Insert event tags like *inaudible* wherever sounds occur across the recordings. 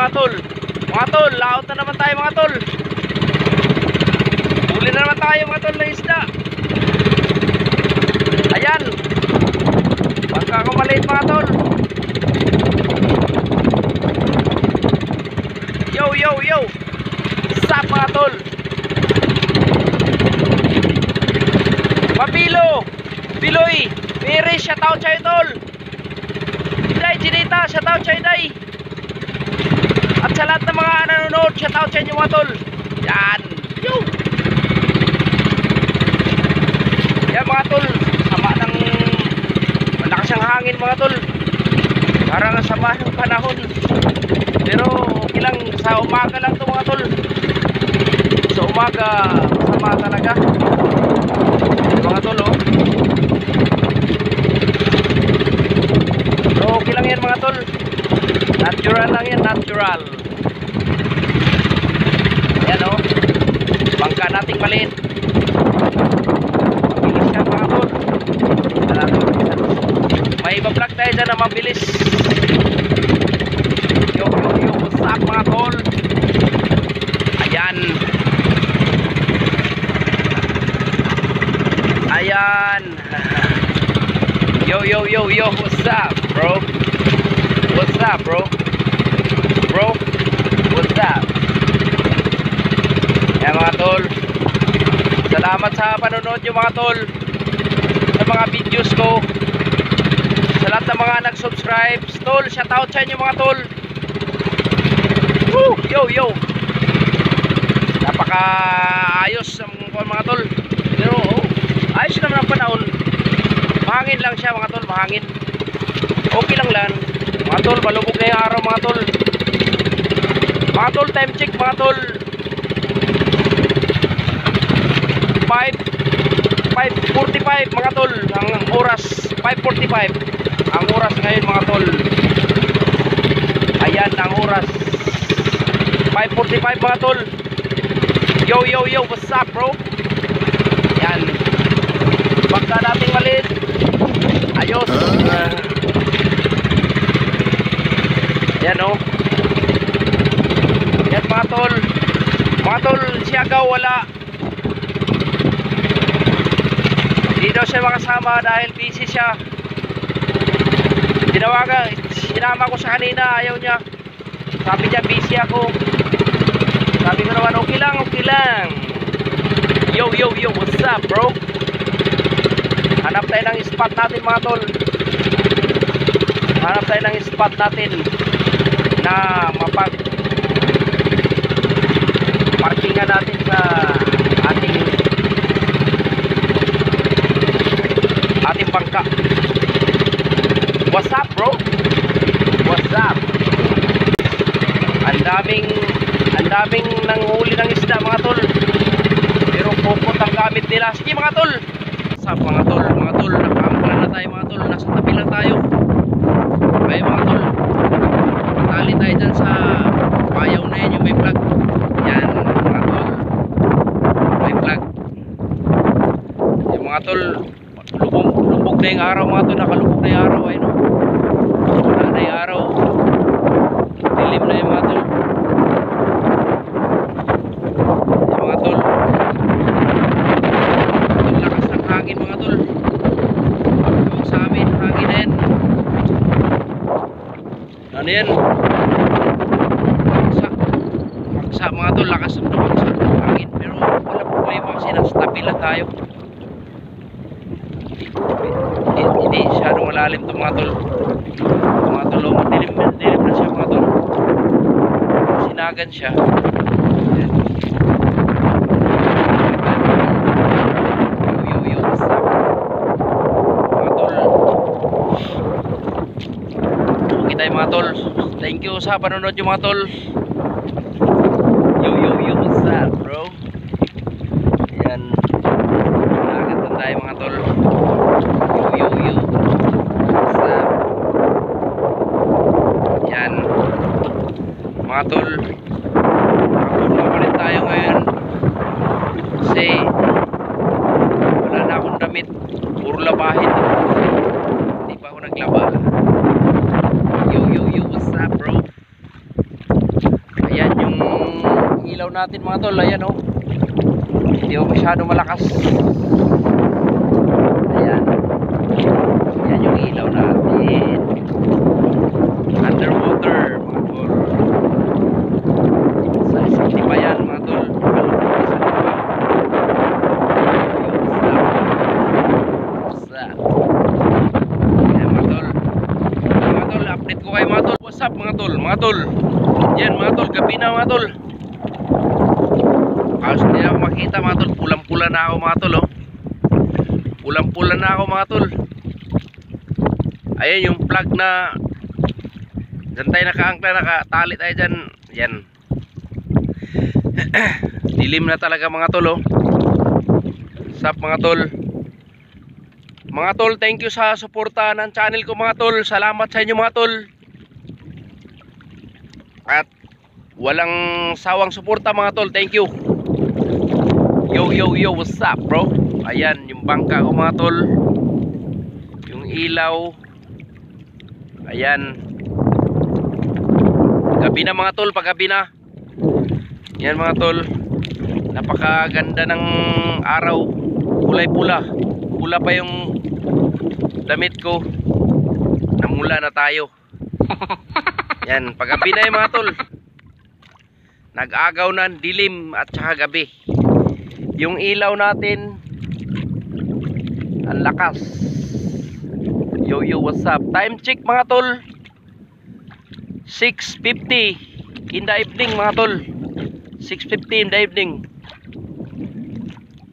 mga tol. Mga tol, laot na naman tayo mga tol. Huli na naman tayo mga tol ng isda. Ayan. Bangka ko maliit mga tol. Yo, yo, yo. Sap mga tol. Mapilo. Piloy. Miri, shoutout sa'yo tol. Day, Jinita, shoutout sa'yo day. At sa lahat ng mga nanonood, shoutout sa inyo mga tol. Yan. Yo. Yan mga tol. Sama ng malakas ang hangin mga tol. Parang ang sama ng panahon. Pero okay lang. Sa umaga lang to mga tol. Sa umaga, masama talaga. Mga tol oh. Pero okay lang yan mga tol. Natural lang yan, natural. Ayan o. Bangka nating maliit. Mabilis yan mga to. May iba vlog tayo dyan na mabilis. Yo, yo, yo. What's up mga tol? Ayan. Ayan. Yo, yo, yo, yo. What's up, bro? What's up, bro? Bro, what's up? Yan mga tol. Salamat sa panonood nyo mga tol. Sa mga videos ko. Sa lahat ng mga nag-subscribe. Tol, shoutout sa inyo mga tol. Woo! Yo, yo. Napaka ayos ang mga tol. Pero, oh, ayos naman ang panahon. Mahangin lang siya mga tol, mahangin. Okay lang lang. Mga tol, malubog na yung araw mga tol. Mga tol, time check mga tol. 5.45 mga tol ang oras 5.45 ang oras ngayon mga tol. Ayan ang oras. 5.45 mga tol. Yo yo yo what's up bro? Yan bangka nating maliit ayos. Ah. yan o yan mga tol. Mga tol siyagaw wala Hindi daw siya makasama dahil busy siya. Tinawagan, sinama ko sa kanina, ayaw niya. Sabi niya busy ako. Sabi ko naman, okay lang, okay lang. Yo, yo, yo, what's up bro? Hanap tayo ng spot natin mga tol. Hanap tayo ng spot natin na mapag parkingan natin sa ating bangka. What's up, bro? What's up? Ang daming ang daming nanghuli ng isda, mga tol. Pero pupot ang gamit nila. Sige, mga tol. What's up, mga tol? Mga tol, nakaambala na tayo, mga tol. Nasa tabi lang tayo. Okay, mga tol. Patali tayo dyan sa payaw na yan, yung may flag. Yan, mga tol. May flag. Yung mga tol, na yung araw mga to nakalubog na yung araw ayun o wala na yung araw. Dilim na yung mga tol yung mga tol. Ang lakas ng hangin mga tol. Yung sa amin hangin na yan. Ano yan? Paksa. Paksa mga tol. Lakas ng paksa ng hangin. Pero wala problema kasi nasa tabi lang tayo hindi, hindi masyadong malalim to mga tol. Mga tol oh, dilim, dilim na siya mga tol. Sinagan siya. Tayo mga tol. Thank you sa panonood yung mga tol. Yo yo yo what's up bro yan Nakakatan tayo mga tol Yo yo yo What's up? Yan Mga tol Nakapunta pa rin tayo ngayon Kasi Wala na akong damit Puro labahin Hindi pa ako naglaba Yo yo yo What's up bro natin mga tol. Ayan oh. Hindi oh masyado malakas. Ayan. Ayan yung ilaw natin. Underwater mga tol. Sa isang tipa yan mga tol. What's up mga tol? Mga tol. Yan mga tol, gabi na mga tol. Halos hindi na ako makita mga tol. Pulang-pula na ako mga tol oh. Pulang-pula na ako mga tol. Ayan yung plug na Diyan tayo nakaangkla, nakatali tayo dyan. Yan. *clears throat* Dilim na talaga mga tol oh. Sup mga tol. Mga tol, thank you sa suporta ng channel ko mga tol. Salamat sa inyo mga tol. At walang sawang suporta mga tol. Thank you. Yo yo yo, what's up bro? Ayan, yung bangka ko mga tol. Yung ilaw. Ayan. Gabi na mga tol, paggabi na. Yan mga tol. Napakaganda ng araw. Kulay pula. Pula pa yung damit ko. Namula na tayo. *laughs* Yan, paggabi na yung mga tol. Nag-agaw na dilim at saka gabi. Yung ilaw natin ang lakas. Yo yo, what's up? Time check mga tol. 6.50 in the evening mga tol. 6.50 in the evening.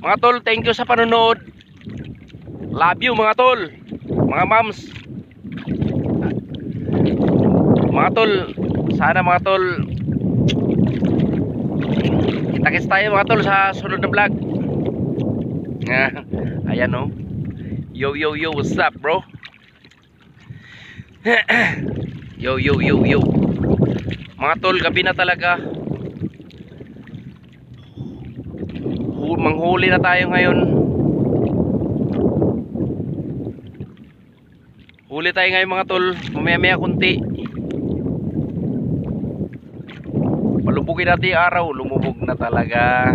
Mga tol, thank you sa panonood. Love you mga tol. Mga moms. Mga tol, sana mga tol Kita-kits tayo mga tol sa sunod na vlog. Ayan oh. Yo yo yo, what's up bro? *clears throat* yo yo yo yo. Mga tol, gabi na talaga. Hu- Manghuli na tayo ngayon. Huli tayo ngayon mga tol. Mamaya-maya kunti. Palubugin natin araw. Lumubog na talaga.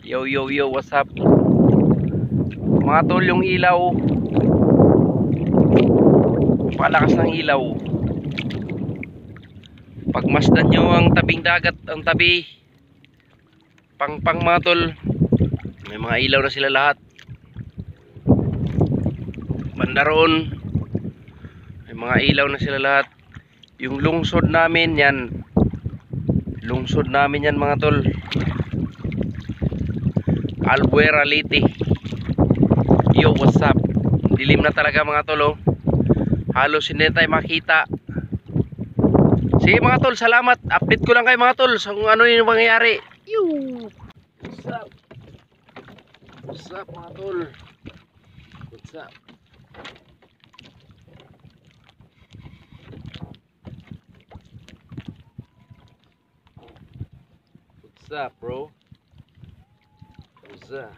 Yo yo yo, what's up? Mga tol, yung ilaw. Palakas ng ilaw. Pagmasdan nyo ang tabing dagat, ang tabi. Pang pang mga tol. May mga ilaw na sila lahat. Banda roon. May mga ilaw na sila lahat. Yung lungsod namin, yan. Lungsod namin yan mga tol. Albuera Liti. Yo, what's up? Dilim na talaga mga tol oh. Halos hindi tayo makita. Sige mga tol, salamat. Update ko lang kayo mga tol sa kung ano yung mangyayari. Yo. What's up? What's up mga tol? What's up? *coughs* What's up, bro? What's up?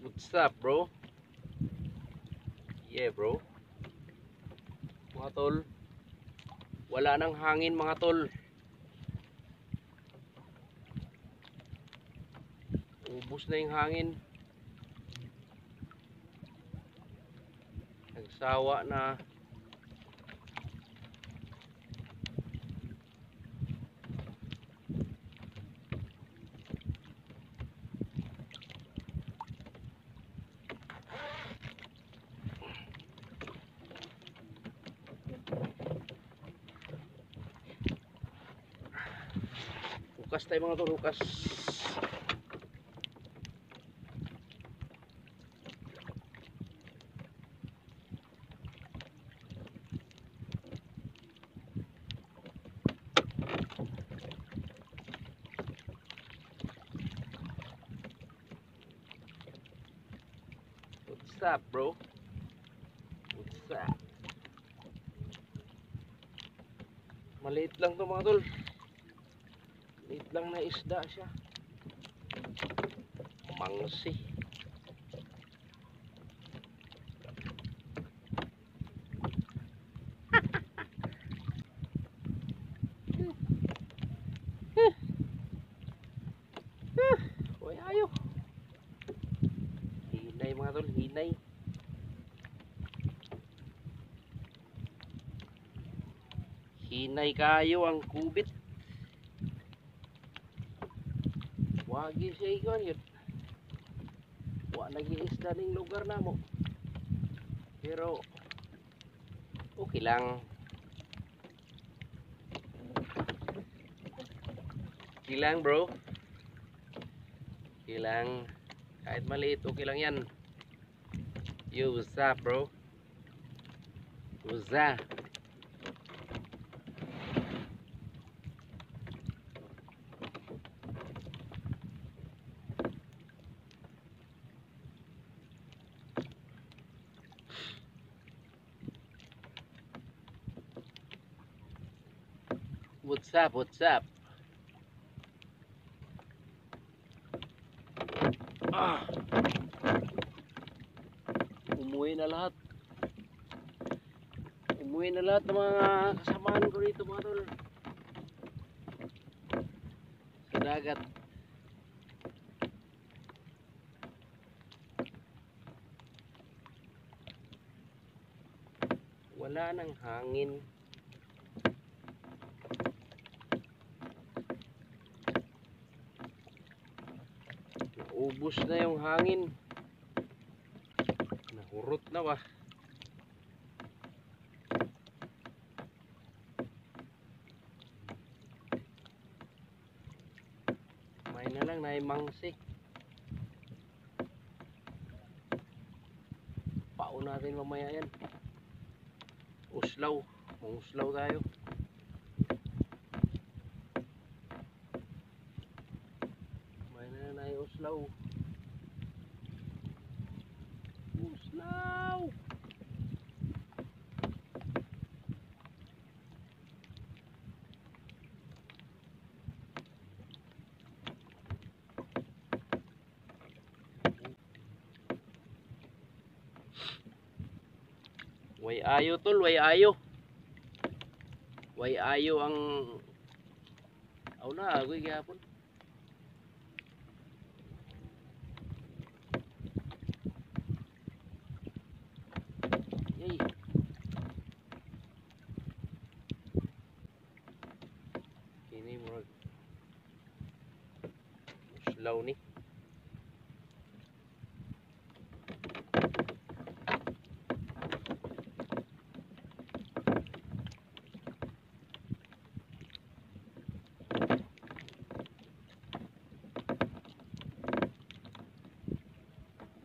What's up, bro? Yeah, bro. Mga tol. Wala nang hangin, mga tol. Ubus na yung hangin. Nagsawa na. Hukas tayo mga tol, hukas. What's up, bro? What's up? Maliit lang to mga tol. Liit lang na isda siya. Mangsi. Uy, ayo. Hinay mga tol, hinay. Hinay kayo ang kubit. Wagi siya ikon yun. Wa nag-iisda ning lugar na mo. Pero okay lang. Okay lang bro. Okay lang. Kahit maliit, okay lang yan. Yo, what's up bro? What's up? What's up? What's up? Ng mga kasamahan ko rito mga tol. Sa dagat. Wala nang hangin. Naubos na yung hangin. Nahurot na ba? May na mangsi. Pao natin mamaya yan. Uslaw. Manguslaw tayo. May na na uslaw. Uslaw! Way ayo tol, way ayo. Way ayo ang Aw na, agoy gyapon. Yay. Kini murag Uslaw ni.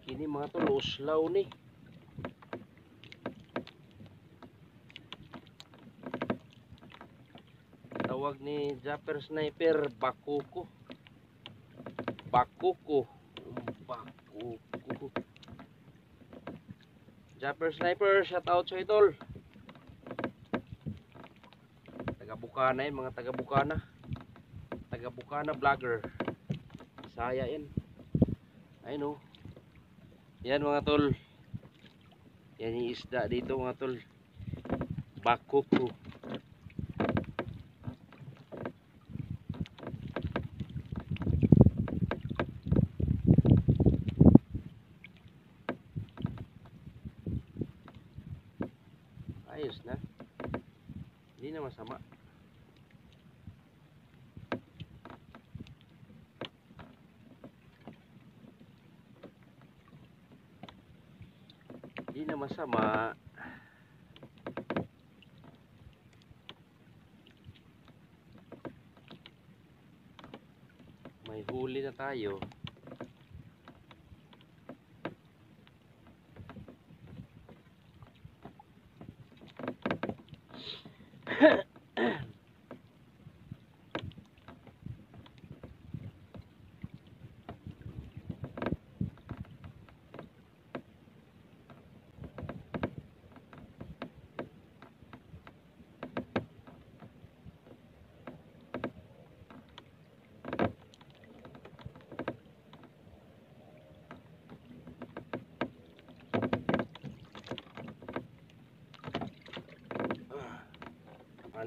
Kini mga tol, uslaw ni. Tawag ni Japper Sniper, Bakuko. Bakuko. Bakuko. Japper Sniper, shout out sa idol. Taga Bukana yan, mga taga Bukana. Taga Bukana vlogger. Saya yan. Ayun oh. Yan mga tol. Yan yung isda dito mga tol. Bakuko. Ayos na. Hindi na masama. Na masama. May huli na tayo.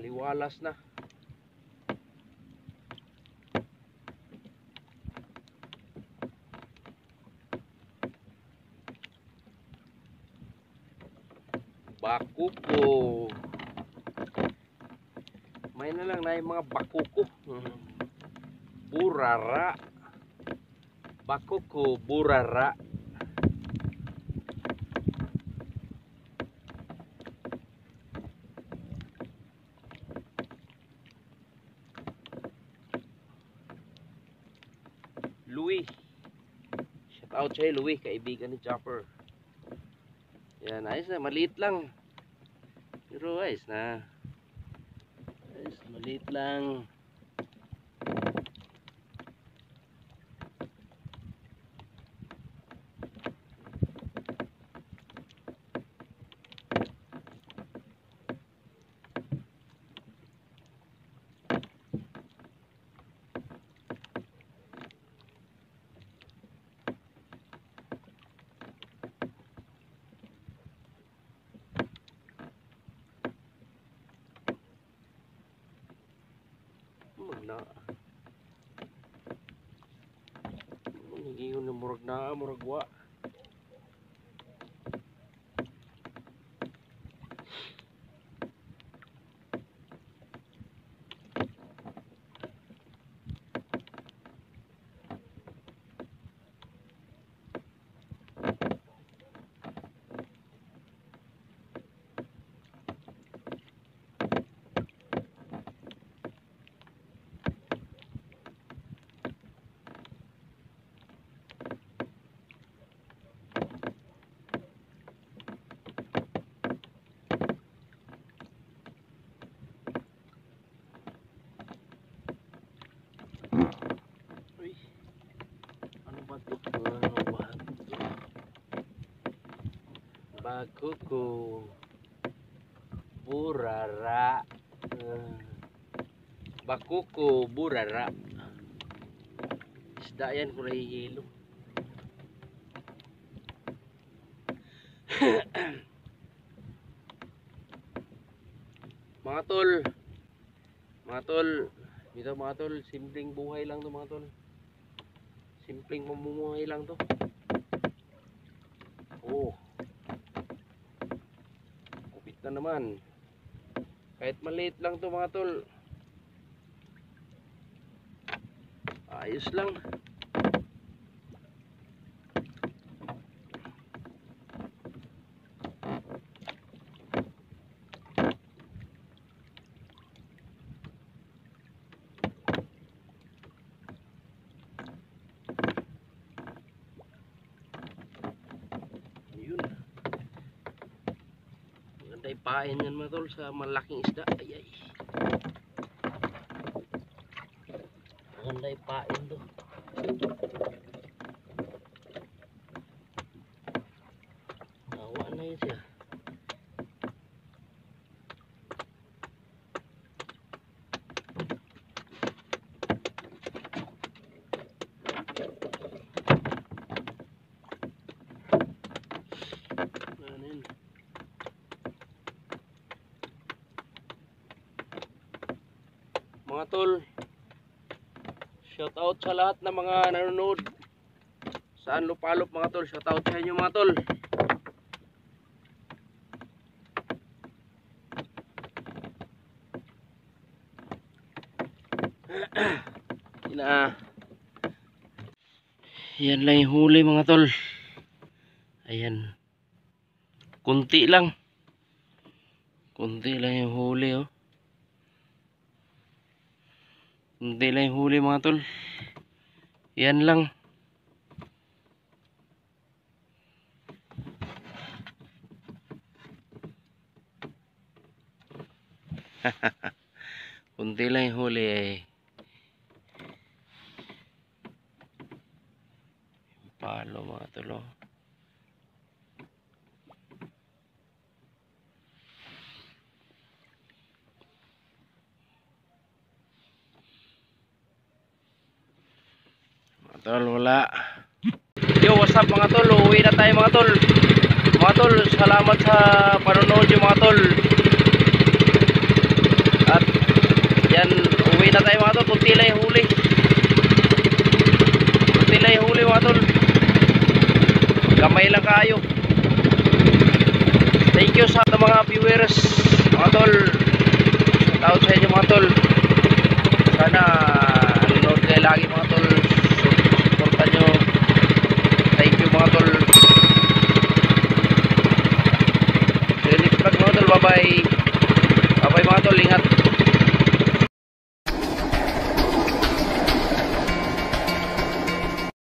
Aliwalas na. Bakuko. May na lang na yung mga bakuko. Mhm. Burara. Bakuko, burara. Louis. Shout out sa'yo, Louis. Kaibigan ni Chopper. Yan, ayos na. Maliit lang. Pero ayos na. Ayos, maliit lang. Mana? Hindi na murag na, murag wa. Uy. Ano ba to? Ano ba to? Bakuko. Burara. Ah. Bakuko, burara. Isda yan kung nahihilo. mga tol. Mga tol. Dito mga tol, simpleng buhay lang to mga tol. Simpleng mamumuhay lang to. Oh. Kupit na naman. Kahit maliit lang to mga tol. Ayos lang. Yun. Ipain yan mga tol sa malaking isda. Ay ay. Maganda ipain to. Awa na yun siya. Ano yun? Tol, shout out sa lahat ng mga nanonood. Saan lupalop mga tol, shout out sa inyo mga tol. *clears throat* Ina. Yan lang yung huli mga tol. Ayan. Kunti lang. Kunti lang yung huli oh. Kunti lang yung huli mga tol. Yan lang. *laughs* Kunti lang yung huli eh. Palo mga tol oh. tol wala. Yo what's up mga tol? Uwi na tayo mga tol. Mga tol salamat sa panonood yung mga tol. At yan uwi na tayo mga tol. Kunti lang huli. Kunti lang huli mga tol. Kamay lang kayo. Thank you sa mga viewers mga tol. Shout out sa inyo mga tol. bye bye bye mga tol ingat